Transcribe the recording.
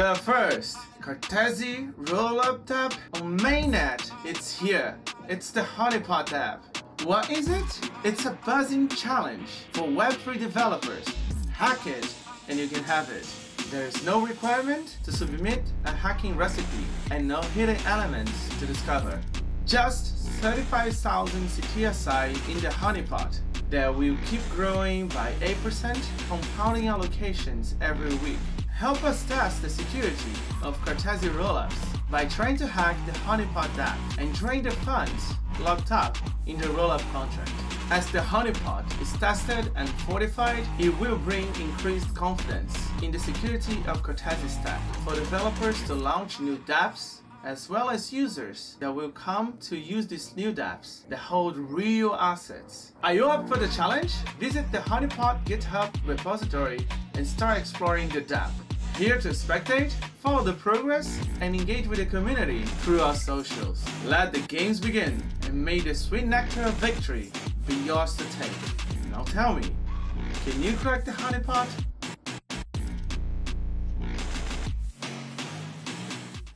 The first, Cartesi Rollup DApp on mainnet. It's here. It's the Honeypot app. What is it? It's a buzzing challenge for Web3 developers. Hack it and you can have it. There is no requirement to submit a hacking recipe and no hidden elements to discover. Just 35,000 CTSI in the honeypot that will keep growing by 8% compounding allocations every week. Help us test the security of Cartesi rollups by trying to hack the honeypot app and drain the funds locked up in the rollup contract. As the honeypot is tested and fortified, it will bring increased confidence in the security of Cartesi stack for developers to launch new dApps as well as users that will come to use these new dApps that hold real assets. Are you up for the challenge? Visit the Honeypot GitHub repository and start exploring the dApp. Here to spectate, follow the progress, and engage with the community through our socials. Let the games begin, and may the sweet nectar of victory be yours to take. Now tell me, can you crack the honeypot?